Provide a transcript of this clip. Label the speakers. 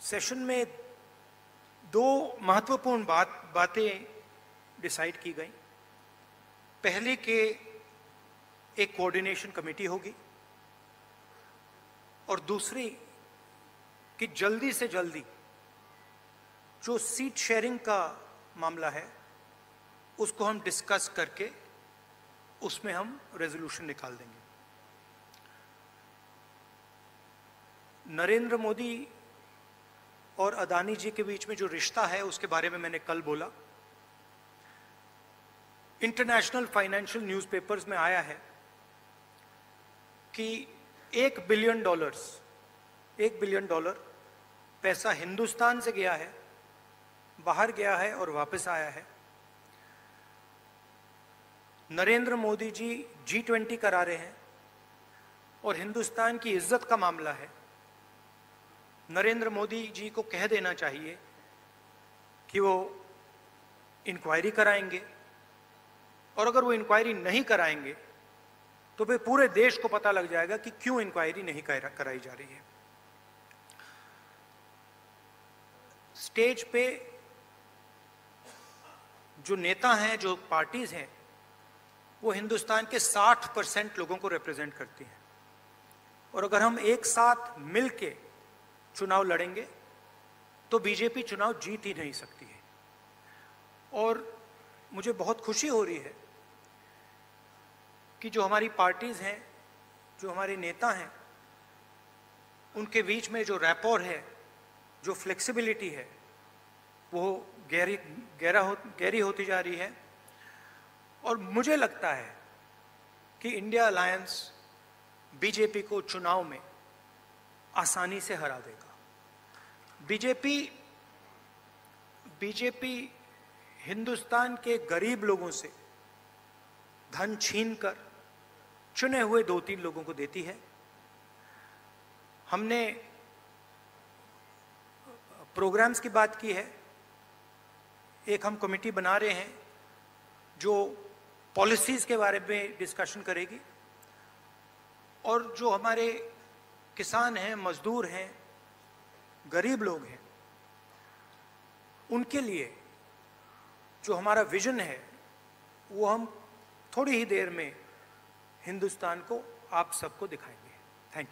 Speaker 1: Session में दो महत्वपूर्ण बात, बातें डिसाइड की गई। पहले के एक कोऑर्डिनेशन कमेटी होगी और दूसरी कि जल्दी से जल्दी जो सीट शेयरिंग का मामला है, उसको हम डिस्कस करके उसमें हम रेजोल्यूशन निकाल देंगे। नरेंद्र मोदी और अदानी जी के बीच में जो रिश्ता है, उसके बारे में मैंने कल बोला। इंटरनेशनल फाइनेंशियल न्यूज़पेपर्स में आया है कि एक बिलियन डॉलर्स, एक बिलियन डॉलर पैसा हिंदुस्तान से गया है, बाहर गया है और वापस आया है। नरेंद्र मोदी जी जी ट्वेंटी करा रहे हैं और हिंदुस्तान की इज़्ज़त का मामला है। नरेंद्र मोदी जी को कह देना चाहिए कि वो इंक्वायरी कराएँगे। और अगर वो इंक्वायरी नहीं कराएँगे तो फिर पूरे देश को पता लग जाएगा कि क्यों इंक्वायरी नहीं कराई जा रही है। स्टेज पे जो नेता हैं, जो पार्टीज़ हैं, वो हिंदुस्तान के 60 परसेंट लोगों को रिप्रेजेंट करती हैं। और अगर हम एक साथ मिलके चुनाव लड़ेंगे तो बीजेपी चुनाव जीत ही नहीं सकती है। और मुझे बहुत खुशी हो रही है कि जो हमारी पार्टीज़ हैं, जो हमारे नेता हैं, उनके बीच में जो रैपोर है, जो फ्लेक्सिबिलिटी है, वो गहरी, गहरा हो, गहरी होती जा रही है। और मुझे लगता है कि इंडिया अलायंस बीजेपी को चुनाव में आसानी से हरा देगा। बीजेपी बीजेपी हिंदुस्तान के गरीब लोगों से धन छीन कर चुने हुए दो तीन लोगों को देती है। हमने प्रोग्राम्स की बात की है। एक हम कमेटी बना रहे हैं जो पॉलिसीज़ के बारे में डिस्कशन करेगी और जो हमारे किसान हैं, मजदूर हैं, गरीब लोग हैं। उनके लिए जो हमारा विजन है, वो हम थोड़ी ही देर में हिंदुस्तान को आप सबको दिखाएँगे।